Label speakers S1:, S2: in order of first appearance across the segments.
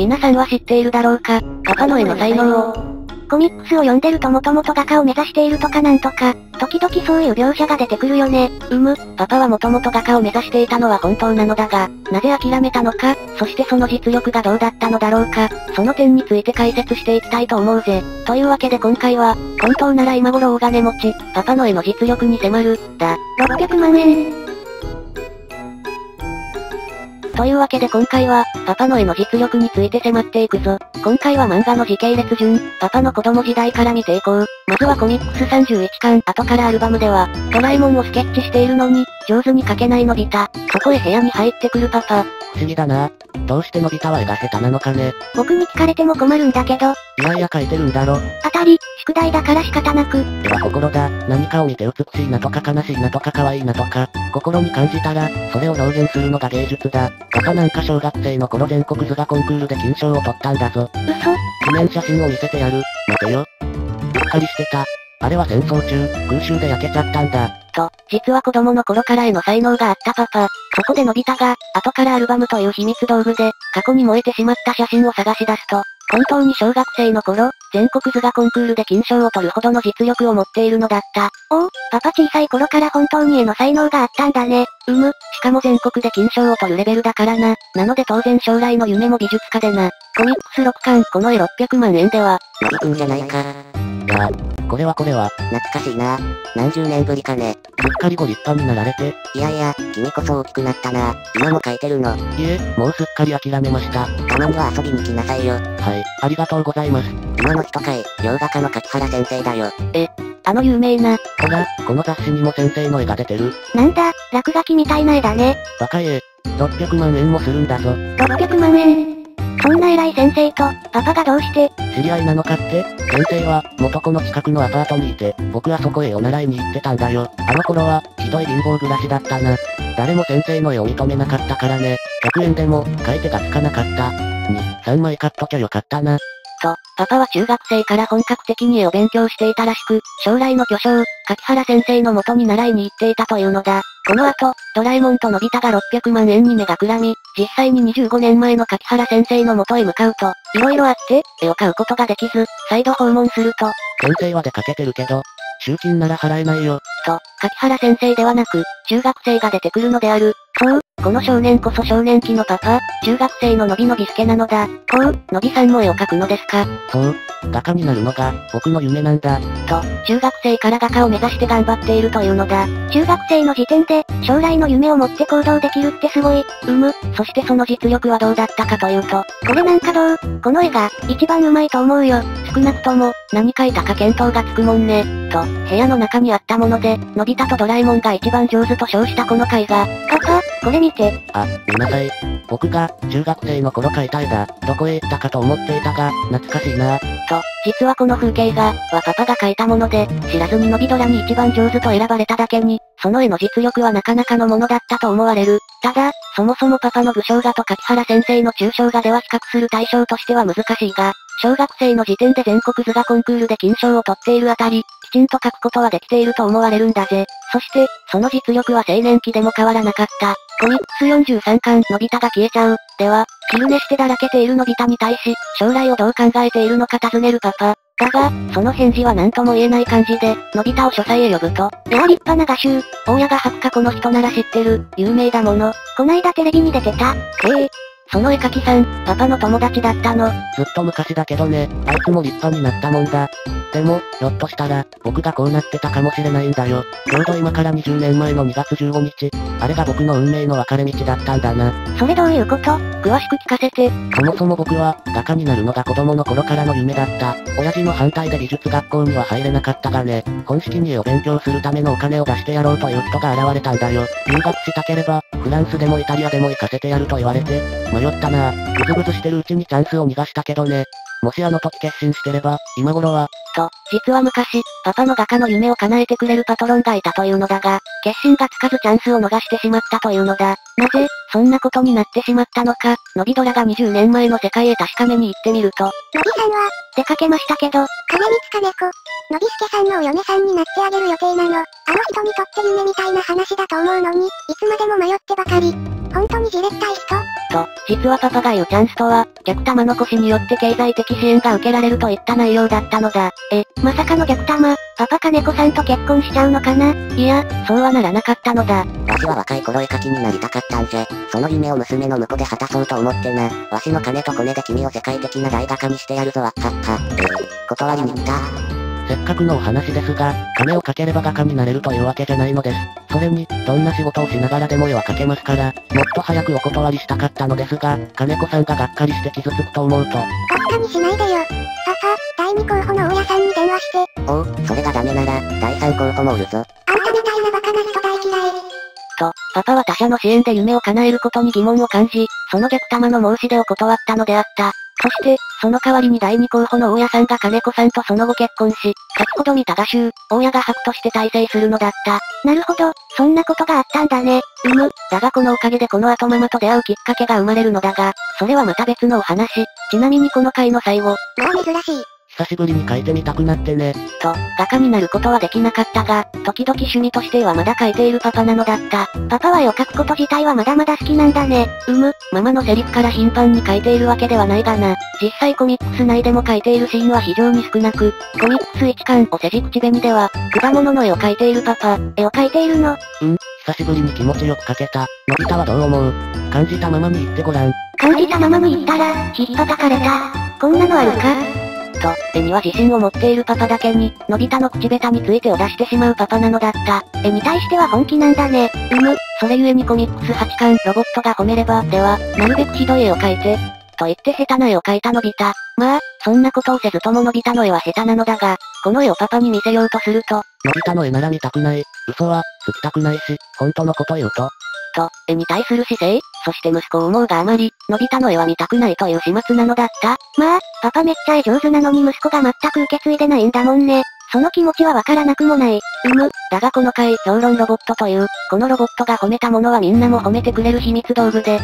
S1: 皆さんは知っているだろうか、パパの絵の才能を。
S2: コミックスを読んでるともともと画家を目指しているとかなんとか、時々そういう描写が出てくるよね。
S1: うむ、パパはもともと画家を目指していたのは本当なのだが、なぜ諦めたのか、そしてその実力がどうだったのだろうか、その点について解説していきたいと思うぜ。というわけで今回は、本当なら今頃大金持ち、パパの絵の実力に迫る、だ。
S2: 600万円。
S1: というわけで今回は、パパの絵の実力について迫っていくぞ。今回は漫画の時系列順、パパの子供時代から見ていこう。まずはコミックス31巻、後からアルバムでは、ドラえもんをスケッチしているのに、上手に描けないのび太。そこへ部屋に入ってくるパパ。
S3: 不思議だな。どうしてのび太は絵が下手なのかね。
S2: 僕に聞かれても困るんだけど。
S3: いやいや描いてるんだろ。
S2: 当たり、宿題だから仕方なく。
S3: 絵は心だ。何かを見て美しいなとか悲しいなとか可愛いなとか、心に感じたら、それを表現するのが芸術だ。パパなんか小学生の頃全国図画コンクールで金賞を取ったんだぞ。
S2: 嘘
S3: 記念写真を見せてやる。待てよ。うっかりしてた。あれは戦争中、空襲で焼けちゃったんだ。
S1: と、実は子供の頃から絵の才能があったパパ。そこでのび太が、後からアルバムという秘密道具で、過去に燃えてしまった写真を探し出すと、本当に小学生の頃、全国図画コンクールで金賞を取るほどの実力を持っているのだった。
S2: おお、パパ小さい頃から本当に絵の才能があったんだね。
S1: うむ、しかも全国で金賞を取るレベルだからな。なので当然将来の夢も美術家でな。コミックス6巻、この絵600万円では、
S4: のびくんじゃないか。
S3: やこれはこれは。
S4: 懐かしいな。何十年ぶりかね。
S3: すっかりご立派になられて。
S4: いやいや、君こそ大きくなったな。今も書いてるの。
S3: いえ、もうすっかり諦めました。
S4: たまには遊びに来なさいよ。
S3: はい、ありがとうございます。
S4: 今の人かい、洋画家の柿原先生だよ。
S1: え、あの有名な。
S3: ほら、この雑誌にも先生の絵が出てる。
S2: なんだ、落書きみたいな絵だね。
S3: バカ絵。600万円もするんだぞ。
S2: 600万円。そんな偉い先生と、パパがどうして、
S3: 知り合いなのかって？先生は、元子の近くのアパートにいて、僕はそこへお習いに行ってたんだよ。あの頃は、ひどい貧乏暮らしだったな。誰も先生の絵を認めなかったからね。100円でも、買い手がつかなかった。2、3枚買っときゃよかったな。
S1: と、パパは中学生から本格的に絵を勉強していたらしく、将来の巨匠、柿原先生の元に習いに行っていたというのだ。この後、ドラえもんとのび太が600万円に目がくらみ、実際に25年前の柿原先生の元へ向かうと、色々あって、絵を買うことができず、再度訪問すると、
S3: 先生は出かけてるけど、集金なら払えないよ。
S1: と、柿原先生ではなく、中学生が出てくるのである。そう、この少年こそ少年期のパパ、中学生ののびのびすけなのだ。こう、のびさんも絵を描くのですか？
S3: そう。画家になるのが、僕の夢なんだ。
S1: と、中学生から画家を目指して頑張っているというのだ。
S2: 中学生の時点で、将来の夢を持って行動できるってすごい。
S1: うむ、そしてその実力はどうだったかというと、
S2: これなんかどう？この絵が、一番うまいと思うよ。
S1: 少なくとも、何描いたか見当がつくもんね。と、部屋の中にあったもので、のび太とドラえもんが一番上手と称したこの絵画。
S2: パパ、これ見て。
S3: あ、見なさい。僕が、中学生の頃描いた絵だ。どこへ行ったかと思っていたが、懐かしいな。
S1: と、実はこの風景画、はパパが描いたもので、知らずにのびドラに一番上手と選ばれただけに、その絵の実力はなかなかのものだったと思われる。ただ、そもそもパパの武将画と柿原先生の抽象画では比較する対象としては難しいが、小学生の時点で全国図画コンクールで金賞を取っているあたり、きちんと書くことはできていると思われるんだぜ。そして、その実力は青年期でも変わらなかった。コミックス43巻、のび太が消えちゃう。では、昼寝してだらけているのび太に対し、将来をどう考えているのか尋ねるパパ。だが、その返事は何とも言えない感じで、のび太を書斎へ呼ぶと、
S2: いや立派な画集。
S1: 大家が白かこの人なら知ってる、有名だもの。
S2: こないだテレビに出てた。
S1: へえ。その絵描きさん、パパの友達だったの。
S3: ずっと昔だけどね、あいつも立派になったもんだ。でも、ひょっとしたら、僕がこうなってたかもしれないんだよ。ちょうど今から20年前の2月15日、あれが僕の運命の分かれ道だったんだな。
S2: それどういうこと？
S1: 詳しく聞かせて。
S3: そもそも僕は、画家になるのが子供の頃からの夢だった。親父の反対で美術学校には入れなかったがね、本式に絵を勉強するためのお金を出してやろうという人が現れたんだよ。留学したければ、フランスでもイタリアでも行かせてやると言われて、迷ったなぐずぐずしてるうちにチャンスを逃がしたけどね。もしあの時決心してれば、今頃は、
S1: と、実は昔、パパの画家の夢を叶えてくれるパトロンがいたというのだが、決心がつかずチャンスを逃してしまったというのだ。なぜ、そんなことになってしまったのか、のびドラが20年前の世界へ確かめに行ってみると、
S2: のびさんは、
S1: 出かけましたけど、
S2: 金光金子。のびすけさんのお嫁さんになってあげる予定なの。あの人にとって夢みたいな話だと思うのに、いつまでも迷ってばかり。本当にじれったい人
S1: と、実はパパが言うチャンスとは、逆玉の腰によって経済的支援が受けられるといった内容だったのだ。
S2: え、まさかの逆玉、パパ金子さんと結婚しちゃうのかな？い
S1: や、そうはならなかったのだ。
S4: わしは若い頃絵描きになりたかったんじゃ。その夢を娘の婿で果たそうと思ってな。わしの金とコネで君を世界的な大画家にしてやるぞわっはっは。断りに来た。
S3: せっかくのお話ですが、金をかければ画家になれるというわけじゃないのです。それに、どんな仕事をしながらでも絵は描けますから、もっと早くお断りしたかったのですが、金子さんががっかりして傷つくと思うと。
S2: バカにしないでよ。パパ、第2候補の大家さんに電話して。
S4: おう、それがダメなら、第3候補もおるぞ。
S2: あんたみたいなバカな人大嫌い。
S1: と、パパは他者の支援で夢を叶えることに疑問を感じ、その逆玉の申し出を断ったのであった。そして、その代わりに第二候補の大家さんが金子さんとその後結婚し、先ほど見た画集、大家が白として大成するのだった。
S2: なるほど、そんなことがあったんだね。
S1: うむ、だがこのおかげでこの後ママと出会うきっかけが生まれるのだが、それはまた別のお話。ちなみにこの回の最後、
S2: まあ珍しい。
S3: 久しぶりに描いてみたくなってね。
S1: と、画家になることはできなかったが、時々趣味としてはまだ描いているパパなのだった。
S2: パパは絵を描くこと自体はまだまだ好きなんだね。
S1: うむ、ママのセリフから頻繁に描いているわけではないがな。実際コミックス内でも描いているシーンは非常に少なく、コミックス1巻お世辞口紅では、果物の絵を描いているパパ。
S2: 絵を描いているの？
S3: うん、久しぶりに気持ちよく描けた。のび太はどう思う？感じたままに言ってごらん。
S2: 感じたままに言ったら、ひっ叩かれた。こんなのあるか？
S1: と、絵には自信を持っているパパだけに、のび太の口下手についてを出してしまうパパなのだった。
S2: 絵に対しては本気なんだね。
S1: うむ、それゆえにコミックス8巻ロボットが褒めれば、では、なるべくひどい絵を描いて、と言って下手な絵を描いたのび太。まあ、そんなことをせずとものび太の絵は下手なのだが、この絵をパパに見せようとすると、
S3: のび太の絵なら見たくない。嘘は、つきたくないし、本当のこと言うと、
S1: と、絵に対する姿勢、そして息子を思うがあまり、のび太の絵は見たくないという始末なのだった。
S2: まあ、パパめっちゃ絵上手なのに息子が全く受け継いでないんだもんね。その気持ちはわからなくもない。
S1: うむ、だがこの回、評論ロボットという、このロボットが褒めたものはみんなも褒めてくれる秘密道具で、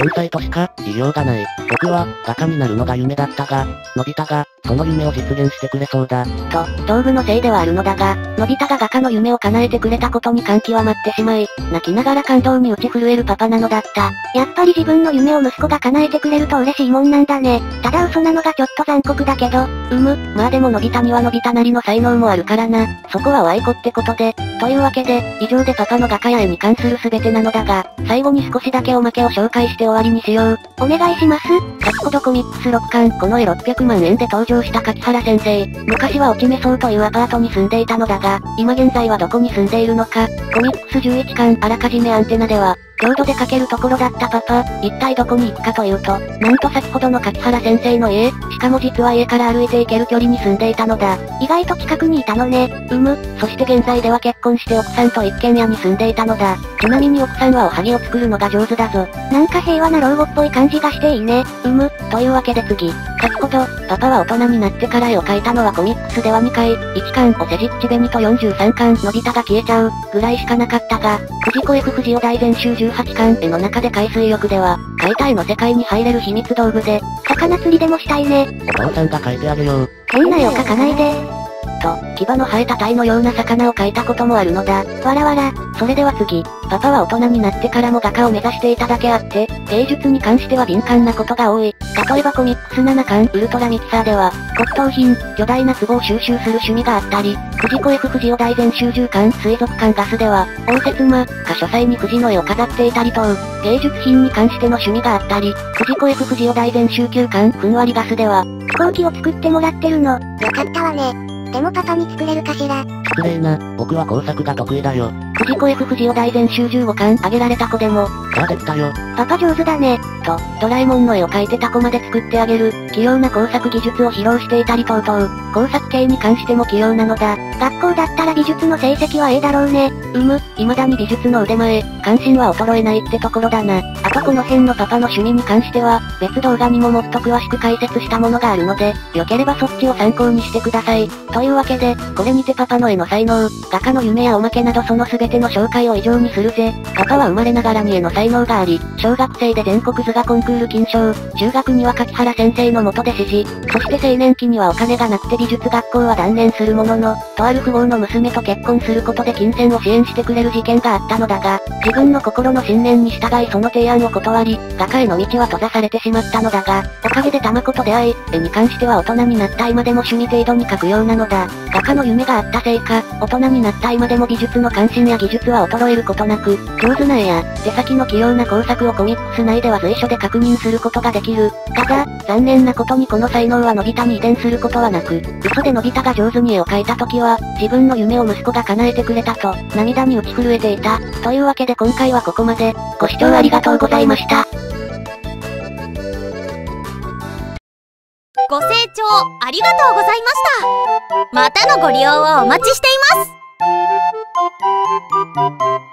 S3: 天才としか、言いようがない。僕は、画家になるのが夢だったが、のび太が、その夢を実現してくれそうだ。
S1: と、道具のせいではあるのだが、のび太が画家の夢を叶えてくれたことに感極まってしまい、泣きながら感動に打ち震えるパパなのだった。
S2: やっぱり自分の夢を息子が叶えてくれると嬉しいもんなんだね。ただ嘘なのがちょっと残酷だけど、
S1: うむ、まあでものび太にはのび太なりの才能もあるからな。そこはワイコってことで。というわけで、以上でパパの画家や絵に関する全てなのだが、最後に少しだけおまけを紹介して終わりにしよう。
S2: お願いします。
S1: 先ほどコミックス6巻、この絵600万円で登場した柿原先生。昔は落ち目荘というアパートに住んでいたのだが、今現在はどこに住んでいるのか。コミックス11巻、あらかじめアンテナでは、郷土でかけるところだったパパ、一体どこに行くかというと、なんと先ほどの柿原先生の家、しかも実は家から歩いて行ける距離に住んでいたのだ。
S2: 意外と近くにいたのね。
S1: うむ、そして現在では結婚して奥さんと一軒家に住んでいたのだ。ちなみに奥さんはおはぎを作るのが上手だぞ。
S2: なんか平和な老後っぽい感じがしていいね。
S1: うむ、というわけで次。先ほど、パパは大人になってから絵を描いたのはコミックスでは2回、1巻お世辞口紅と43巻のび太が消えちゃう、ぐらいしかなかったが、藤子 F 不二雄大全集18巻絵の中で海水浴では、解体の世界に入れる秘密道具で、
S2: 魚釣りでもしたいね。
S3: お父さんが描いてあげよう。
S2: 変な絵を描かないで。
S1: と、牙の生えた鯛のような魚を描いたこともあるのだ。
S2: わらわら。
S1: それでは次。パパは大人になってからも画家を目指していただけあって、芸術に関しては敏感なことが多い。例えばコミックス7巻ウルトラミキサーでは、骨董品、巨大な壺を収集する趣味があったり、藤子 F 不二雄大全集10巻水族館ガスでは、応接間、か書斎に藤の絵を飾っていたりと、芸術品に関しての趣味があったり、藤子 F 不二雄大全集9巻ふんわりガスでは、
S2: 飛行機を作ってもらってるの。よかったわね。でもパパに作れるかしら？
S3: 失礼な、僕は工作が得意だよ。
S1: 藤子 F 不二雄大全集15巻あげられた子でも、
S3: さあできたよ。
S2: パパ上手だね。
S1: と、ドラえもんの絵を描いてたコマで作ってあげる、器用な工作技術を披露していたりとうとう、工作系に関しても器用なのだ。
S2: 学校だったら美術の成績は A だろうね。
S1: うむ、未だに美術の腕前、関心は衰えないってところだな。あとこの辺のパパの趣味に関しては、別動画にももっと詳しく解説したものがあるので、よければそっちを参考にしてください。というわけで、これにてパパの絵の才能、画家の夢やおまけなどその全ての紹介を以上にするぜ。パパは生まれながらに絵の才能があり、小学生で全国図画コンクール金賞、中学には柿原先生のの下で指示、そして青年期にはお金がなくて美術学校は断念するものの、とある富豪の娘と結婚することで金銭を支援してくれる事件があったのだが、自分の心の信念に従いその提案を断り、画家への道は閉ざされてしまったのだが、おかげで玉子と出会い、絵に関しては大人になった今でも趣味程度に描くようなのだ。画家の夢があったせいか、大人になった今でも美術の関心や技術は衰えることなく、上手な絵や、手先の器用な工作をコミックス内では随所で確認することができる。ただ、残念なことにこの才能はのび太に遺伝することはなく、嘘でのび太が上手に絵を描いた時は、自分の夢を息子が叶えてくれたと、涙に打ち震えていた。というわけで今回はここまで、ご視聴ありがとうございました。
S5: ご清聴ありがとうございましたまたのご利用をお待ちしています